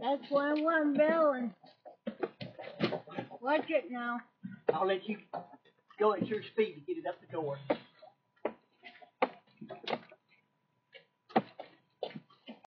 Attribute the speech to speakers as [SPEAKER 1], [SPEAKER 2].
[SPEAKER 1] That's one one, Bill, and watch it now.
[SPEAKER 2] I'll let you go at your speed to get it up the door.